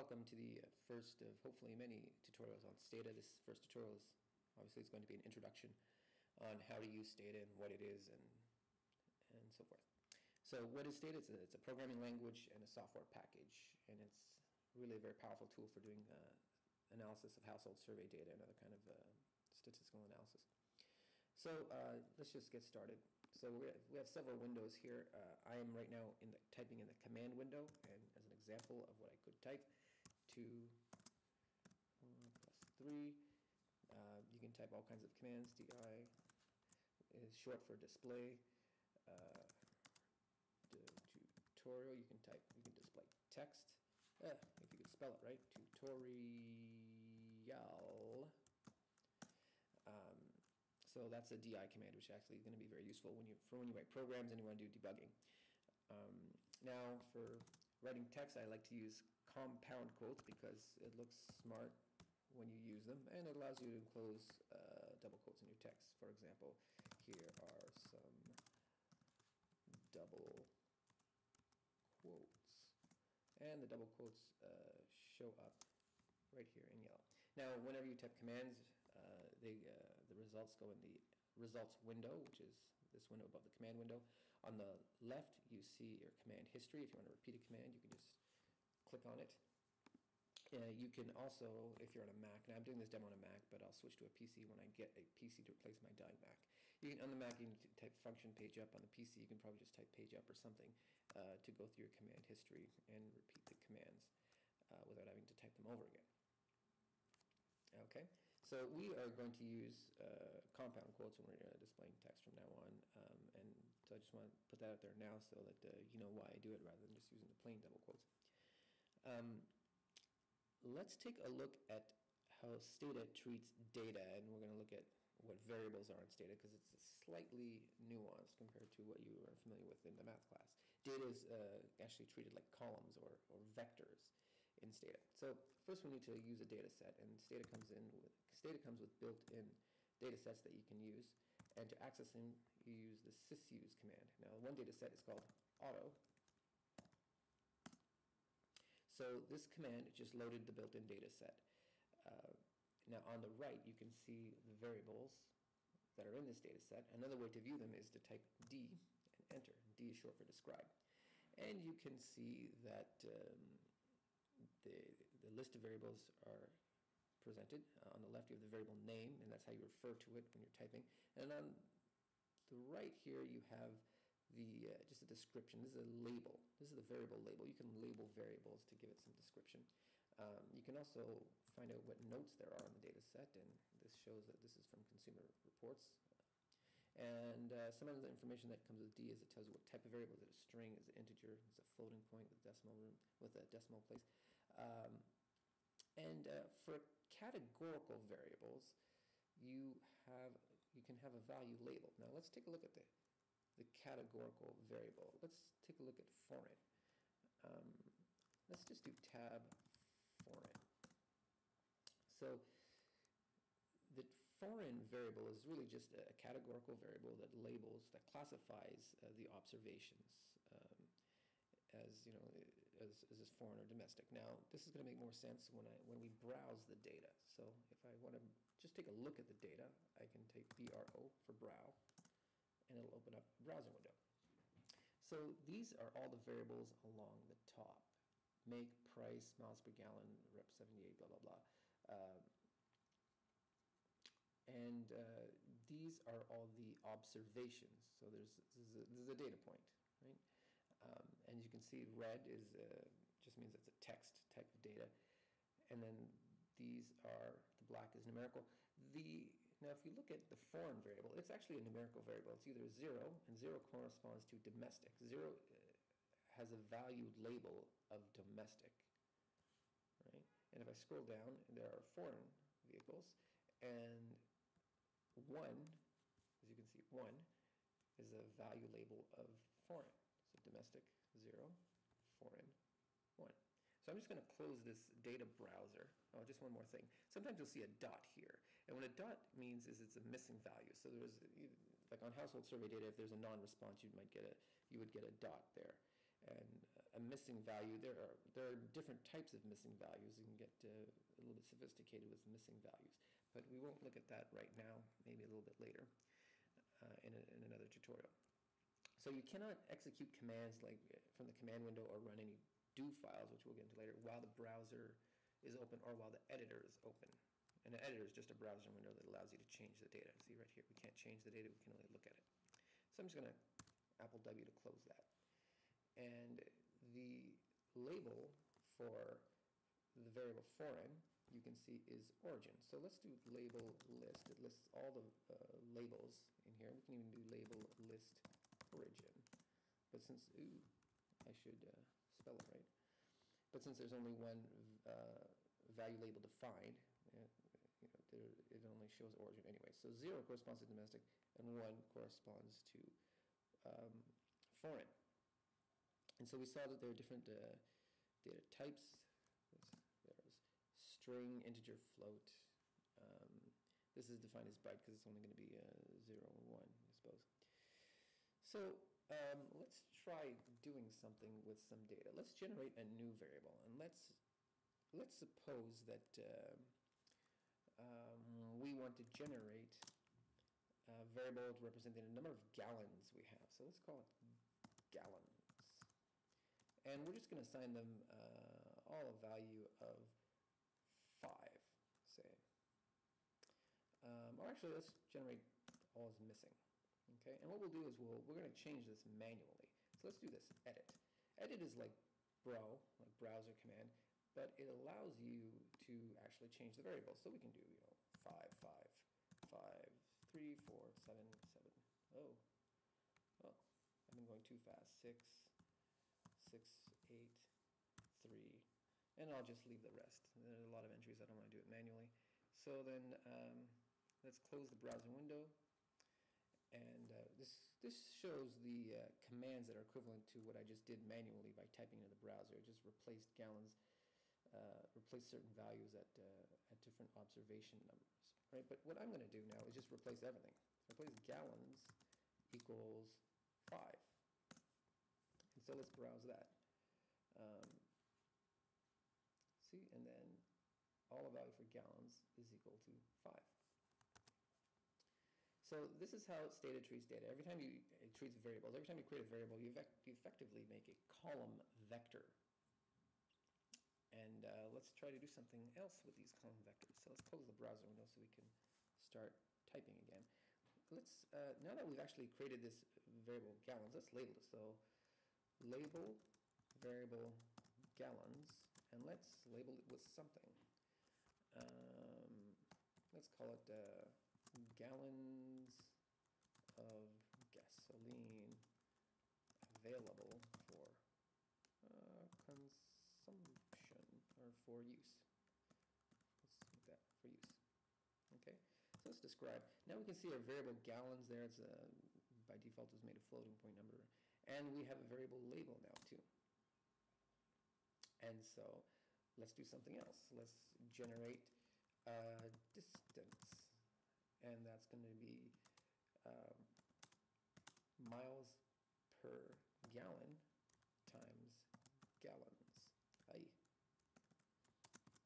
welcome to the first of hopefully many tutorials on Stata. This first tutorial is obviously it's going to be an introduction on how to use Stata and what it is and and so forth. So what is Stata? It's a, it's a programming language and a software package, and it's really a very powerful tool for doing uh, analysis of household survey data and other kind of uh, statistical analysis. So uh, let's just get started. So we have, we have several windows here. Uh, I am right now in the, typing in the command window, and as an example of what I could type, 2 plus 3. Uh, you can type all kinds of commands. DI is short for display. Uh, tutorial, you can type, you can display text. Uh, if you could spell it right, tutorial. Um, so that's a DI command, which is actually going to be very useful when you for when you write programs and you want to do debugging. Um, now for writing text, I like to use compound quotes because it looks smart when you use them, and it allows you to enclose uh, double quotes in your text. For example, here are some double quotes, and the double quotes uh, show up right here in yellow. Now, whenever you type commands, uh, they, uh, the results go in the results window, which is this window above the command window. On the left, you see your command history. If you want to repeat a command, you can just click on it. Uh, you can also, if you're on a Mac, now I'm doing this demo on a Mac, but I'll switch to a PC when I get a PC to replace my dying Mac. You can, on the Mac, you can type function page up. On the PC, you can probably just type page up or something uh, to go through your command history and repeat the commands uh, without having to type them over again. Okay, so we are going to use uh, compound quotes when we're uh, displaying text from now on, um, and so I just want to put that out there now so that uh, you know why I do it rather than just using the plain double quotes. Um, let's take a look at how Stata treats data, and we're going to look at what variables are in Stata because it's slightly nuanced compared to what you are familiar with in the math class. Data is uh, actually treated like columns or, or vectors in Stata. So first we need to use a data set, and Stata comes in with Stata comes with built-in data sets that you can use, and to access them, you use the sysuse command. Now one data set is called auto. So this command just loaded the built-in data set. Uh, now on the right, you can see the variables that are in this data set. Another way to view them is to type D and enter. D is short for describe. And you can see that um, the, the list of variables are presented. Uh, on the left, you have the variable name, and that's how you refer to it when you're typing. And on the right here, you have the uh, just a description. This is a label. This is the variable label. You can label variables to give it some description. Um, you can also find out what notes there are in the data set, and this shows that this is from Consumer Reports. And uh, some of the information that comes with D is it tells you what type of variable. Is it a string? Is it integer? Is it a floating point with decimal room with a decimal place? Um, and uh, for categorical variables, you have you can have a value label. Now let's take a look at the the categorical variable. Let's take a look at foreign. Um, let's just do tab foreign. So the foreign variable is really just a categorical variable that labels, that classifies uh, the observations um, as, you know, as, as foreign or domestic. Now, this is going to make more sense when, I, when we browse the data. So if I want to just take a look at the data, I can take BRO for brow, and it'll open up browser window. So these are all the variables along the top make, price, miles per gallon, rep 78, blah, blah, blah. Uh, and uh, these are all the observations. So there's this is a, this is a data point, right? Um, and you can see red is uh, just means it's a text type of data, and then these are the black is numerical. The now if you look at the foreign variable, it's actually a numerical variable. It's either zero, and zero corresponds to domestic. Zero uh, has a valued label of domestic, right? And if I scroll down, there are foreign vehicles, and one, as you can see, one is a value label of foreign. So domestic, zero, foreign, one. So I'm just going to close this data browser. Oh, just one more thing. Sometimes you'll see a dot here. And what a dot means is it's a missing value. So there's, like on household survey data, if there's a non-response, you might get a, you would get a dot there. And a missing value, there are, there are different types of missing values. You can get uh, a little bit sophisticated with missing values. But we won't look at that right now, maybe a little bit later uh, in, a, in another tutorial. So you cannot execute commands like uh, from the command window or run any do files, which we'll get into later, while the browser is open or while the editor is open. And the editor is just a browser window that allows you to change the data. See right here, we can't change the data, we can only look at it. So I'm just going to Apple W to close that. And the label for the variable foreign, you can see, is origin. So let's do label list. It lists all the uh, labels in here. We can even do label list origin. But since, ooh, I should uh, spell it right. But since there's only one uh, value label defined, there, it only shows origin anyway. So zero corresponds to domestic, and one corresponds to um, foreign. And so we saw that there are different uh, data types. There's, string, integer, float. Um, this is defined as byte because it's only going to be uh, 0 and 1, I suppose. So um, let's try doing something with some data. Let's generate a new variable, and let's let's suppose that uh, um, we want to generate a variable representing represent the number of gallons we have. So let's call it gallons. And we're just going to assign them uh, all a value of 5, say. Um, or actually, let's generate all is missing. Okay, and what we'll do is we'll, we're going to change this manually. So let's do this, edit. Edit is like bro, like browser command, but it allows you to actually change the variable. So we can do, you know, 5, 5, 5, 3, 4, 7, 7. Oh, well, I've been going too fast. 6, 6, 8, 3, and I'll just leave the rest. There's a lot of entries, I don't want to do it manually. So then um, let's close the browser window. And uh, this, this shows the uh, commands that are equivalent to what I just did manually by typing into the browser. It just replaced gallons, uh, replaced certain values at, uh, at different observation numbers, right? But what I'm going to do now is just replace everything. Replace gallons equals 5. And so let's browse that. Um, see, and then all the value for gallons is equal to 5. So this is how Stata treats data. Every time you it treats variables, every time you create a variable, you, you effectively make a column vector. And uh, let's try to do something else with these column vectors. So let's close the browser window so we can start typing again. Let's, uh, now that we've actually created this variable gallons, let's label it. So label variable gallons, and let's label it with something. Um, let's call it uh, gallons of gasoline available for uh, consumption or for use. Let's that for use. Okay, so let's describe. Now we can see our variable gallons there. It's a, by default is made a floating point number. And we have a variable label now too. And so let's do something else. Let's generate distance and that's going to be um, miles per gallon times gallons, i.e.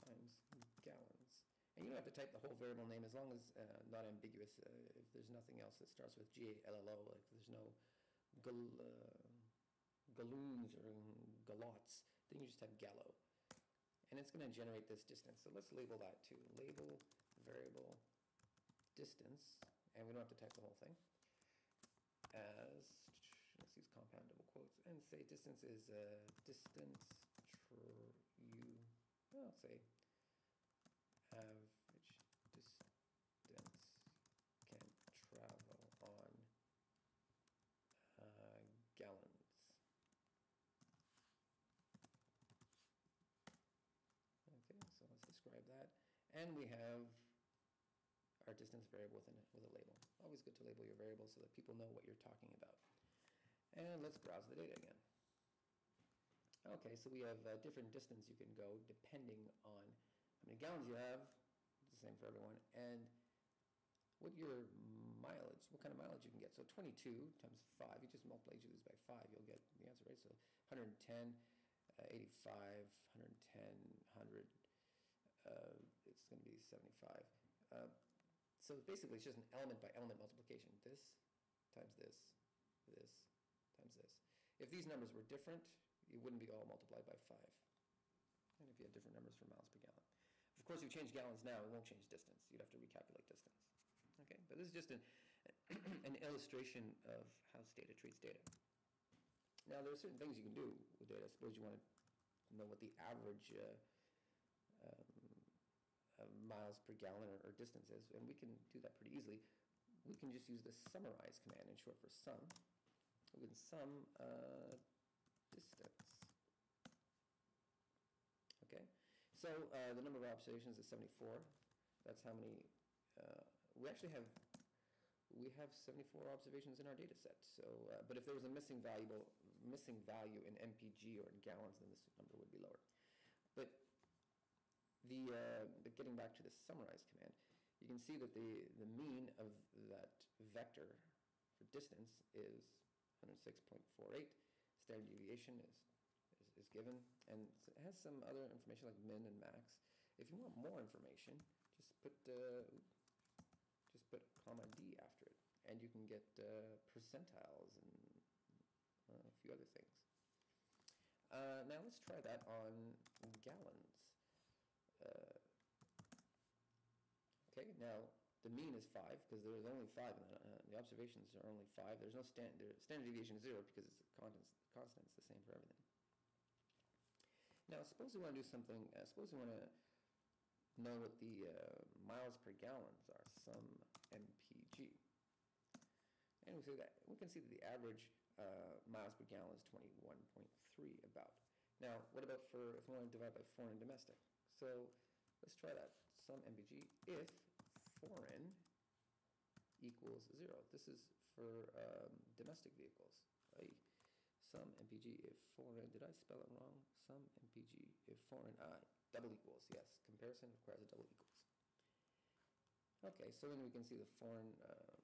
times gallons. And you don't have to type the whole variable name as long as uh, not ambiguous. Uh, if there's nothing else that starts with G-A-L-L-O, like there's no gal uh, galoons or galots, then you just type gallo. And it's going to generate this distance. So let's label that too. Label variable distance, and we don't have to type the whole thing, as, let's use compound double quotes, and say distance is uh, distance you, well, say average distance can travel on uh, gallons. Okay, so let's describe that. And we have our distance variable within it with a label. Always good to label your variables so that people know what you're talking about. And let's browse the data again. Okay, so we have a different distance you can go depending on how many gallons you have, it's the same for everyone, and what your mileage, what kind of mileage you can get. So 22 times 5, you just multiply each of these by 5, you'll get the answer, right? So 110 uh, 85, 110, 100, uh, it's going to be 75. Uh, So basically, it's just an element by element multiplication. This times this, this times this. If these numbers were different, it wouldn't be all multiplied by five. And if you had different numbers for miles per gallon. Of course, if you change gallons now, it won't change distance. You'd have to recalculate distance. Okay, but this is just an, an illustration of how Stata treats data. Now, there are certain things you can do with data. Suppose you want to know what the average uh, um, miles per gallon or, or distance is, and we can do that pretty easily. We can just use the summarize command, in short for sum. We can sum uh, distance. Okay, so uh, the number of observations is 74. That's how many, uh, we actually have, we have 74 observations in our data set. So, uh, but if there was a missing valuable, missing value in MPG or in gallons, then this number would be lower. But the, uh, getting back to the summarize command, you can see that the, the mean of that vector for distance is 106.48. Standard deviation is, is, is given, and it has some other information like min and max. If you want more information, just put, uh, just put comma D after it, and you can get uh, percentiles and uh, a few other things. Uh, now let's try that on gallons. Uh, Now, the mean is five, because there's only five, and uh, the observations are only five. There's no standard, standard deviation is zero, because it's constant, constant, it's the same for everything. Now, suppose we want to do something, uh, suppose we want to know what the uh, miles per gallons are, Sum MPG. And we see that, we can see that the average uh, miles per gallon is 21.3 about. Now, what about for, if we want to divide by foreign domestic? So let's try that. Sum MPG if foreign equals zero. This is for um, domestic vehicles. I, sum MPG if foreign, did I spell it wrong? Sum MPG if foreign, ah, double equals, yes. Comparison requires a double equals. Okay, so then we can see the foreign, uh,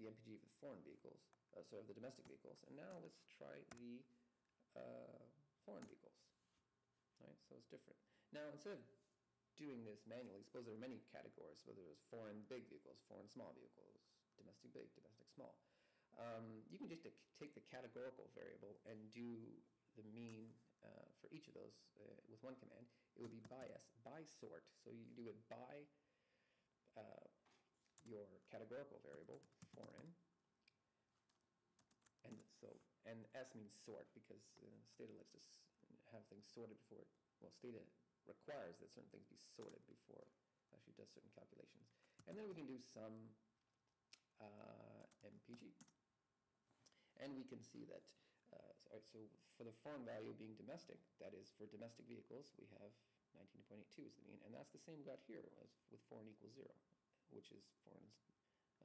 the MPG of the foreign vehicles, uh, sorry, of the domestic vehicles. And now let's try the uh, foreign vehicles. Right, so it's different. Now, instead of doing this manually, suppose there are many categories, whether it's foreign big vehicles, foreign small vehicles, domestic big, domestic small. Um, you can just take the categorical variable and do the mean uh, for each of those uh, with one command. It would be bias, by sort. So you do it by uh, your categorical variable, foreign, and so and S means sort because uh, Stata likes to have things sorted before it, well, Stata requires that certain things be sorted before actually does certain calculations. And then we can do sum uh, MPG. And we can see that, uh, so, for the foreign value being domestic, that is for domestic vehicles, we have 19.82 is the mean, and that's the same we got here as with foreign equals zero, which is foreign,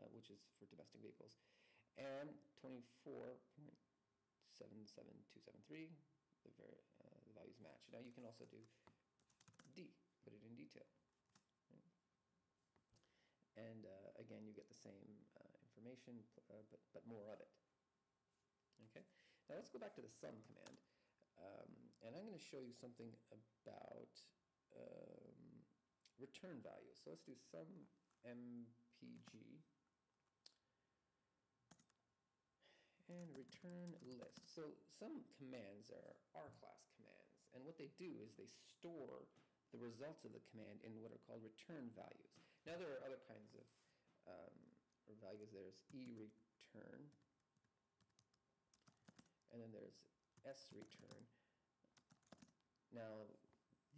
uh, which is for domestic vehicles, and 24.77273, the, ver- uh, the values match. Now you can also do detail. Right? And uh, again, you get the same uh, information, uh, but, but more of it. Okay, now let's go back to the sum command. Um, and I'm going to show you something about um, return values. So let's do sum MPG and return list. So some commands are R-class commands, and what they do is they store the results of the command in what are called return values. Now there are other kinds of um, values. There's e-return, and then there's s return. Now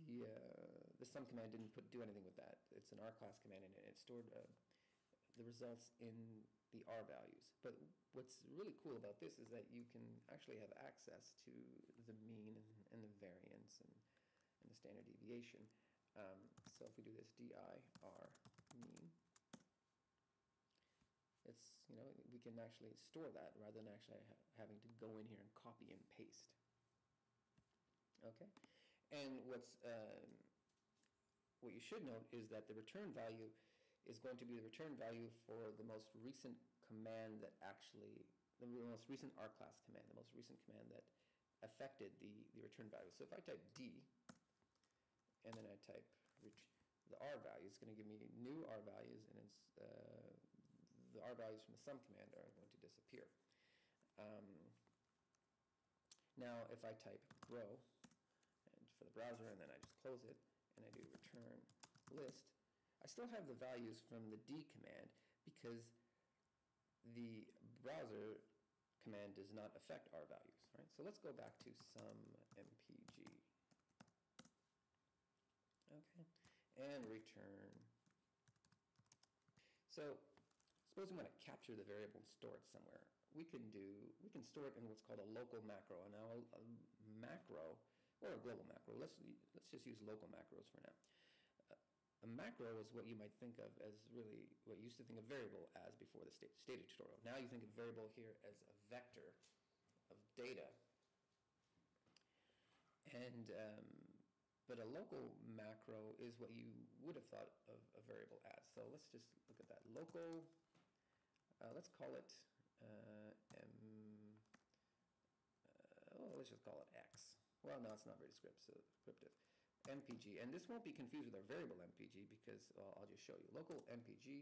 the uh, the sum command didn't put do anything with that. It's an R class command, and it stored uh, the results in the R values. But what's really cool about this is that you can actually have access to the mean and, and the variance and, and the standard deviation. Um, so if we do this dir mean, it's, you know, we can actually store that rather than actually ha having to go in here and copy and paste. Okay? And what's, um, what you should note is that the return value is going to be the return value for the most recent command that actually, the most recent R-class command, the most recent command that affected the, the return value. So if I type D, and then I type the R value, it's going to give me new R values, and it's, uh, the R values from the sum command are going to disappear. Um, now, if I type bro and for the browser, and then I just close it, and I do return list, I still have the values from the D command because the browser command does not affect R values, right? So let's go back to sum MPG. Okay, and return. So suppose we want to capture the variable and store it somewhere. We can do, we can store it in what's called a local macro. And now a, a macro, or a global macro, let's, let's just use local macros for now. A- macro is what you might think of as really, what you used to think of variable as before the Stata, Stata tutorial. Now you think of variable here as a vector of data. And, um, but a local macro is what you would have thought of a variable as. So let's just look at that. Local, uh, let's call it uh, M, uh, oh, let's just call it X. Well, no, it's not very descriptive. MPG, and this won't be confused with our variable MPG because well, I'll just show you. Local MPG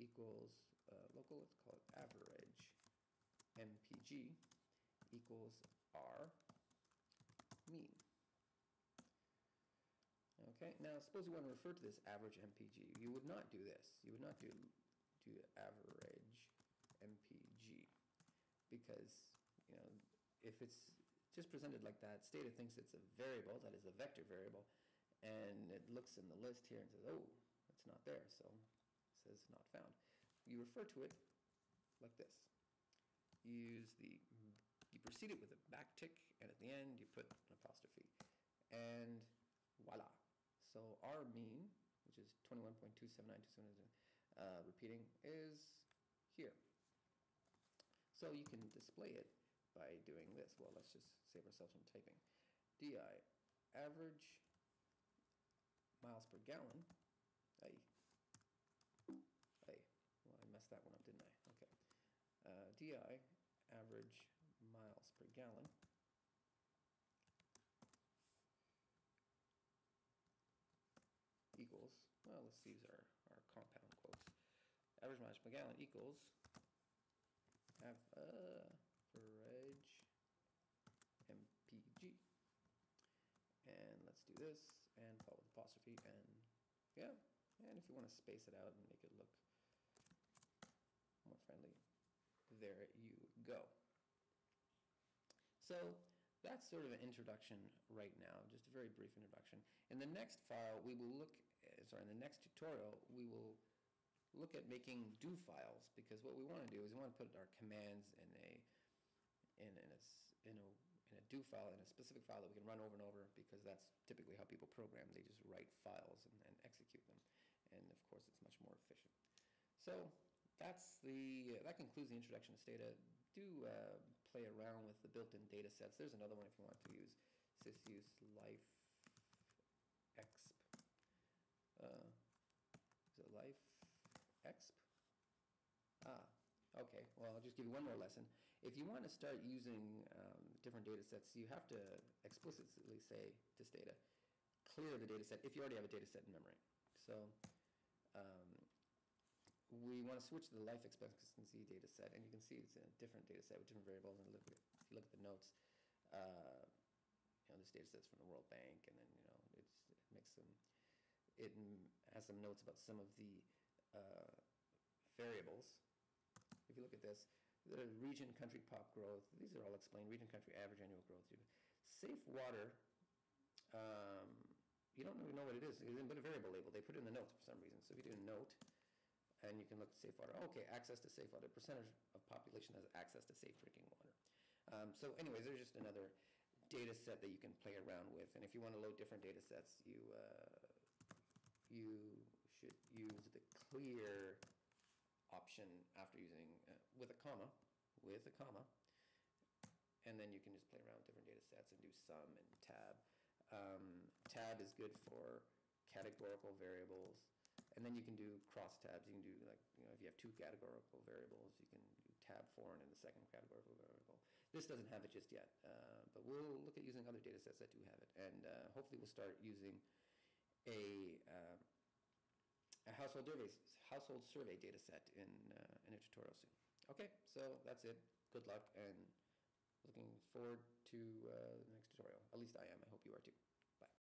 equals, uh, local, let's call it average MPG equals R mean. Okay, now suppose you want to refer to this average MPG. You would not do this. You would not do, do average MPG because, you know, if it's just presented like that, Stata thinks it's a variable, that is a vector variable, and it looks in the list here and says, oh, it's not there, so it says not found. You refer to it like this. You use the, you precede it with a backtick, and at the end, you put an apostrophe. And voila. So our mean, which is 21.27927, uh, repeating, is here. So you can display it by doing this. Well, let's just save ourselves from typing. DI, average miles per gallon. Aye. Aye. Well, I messed that one up, didn't I? Okay. Uh, DI, average miles per gallon. Equals, well, let's use our, our compound quotes. Average miles per gallon equals average MPG. And let's do this and follow with apostrophe and yeah. And if you want to space it out and make it look more friendly, there you go. So that's sort of an introduction right now, just a very brief introduction. In the next file, we will look, sorry, in the next tutorial, we will look at making do files because what we want to do is we want to put our commands in a in, in, a, in, a, in a do file, in a specific file that we can run over and over because that's typically how people program. They just write files and, and execute them. And of course, it's much more efficient. So that's the, that concludes the introduction to Stata. Do uh, play around with the built-in data sets. There's another one if you want to use sysuse life exp. Uh, is it life exp? Ah, okay. Well, I'll just give you one more lesson. If you want to start using um, different data sets, you have to explicitly say to Stata, clear the data set if you already have a data set in memory. So um, we want to switch to the life expectancy data set, and you can see it's a different data set with different variables. And look at, if you look at the notes, uh, you know, this data set's from the World Bank, and then you know it's, it makes some, it has some notes about some of the uh, variables. If you look at this, the region, country, pop growth, these are all explained. Region, country, average annual growth. Safe water, um, you don't really know what it is. It isn't but a variable label. They put it in the notes for some reason. So if you do a note, and you can look at safe water. Okay, access to safe water. Percentage of population has access to safe drinking water. Um, so anyways, there's just another data set that you can play around with. And if you want to load different data sets, you, uh, you should use the clear option after using, uh, with a comma, with a comma. And then you can just play around with different data sets and do sum and tab. Um, tab is good for categorical variables. And then you can do cross tabs. You can do like, you know, if you have two categorical variables, you can do tab foreign in the second categorical variable. This doesn't have it just yet, uh, but we'll look at using other data sets that do have it. And uh, hopefully we'll start using a, uh, a household survey, household survey data set in, uh, in a tutorial soon. Okay, so that's it. Good luck and looking forward to uh, the next tutorial. At least I am. I hope you are too.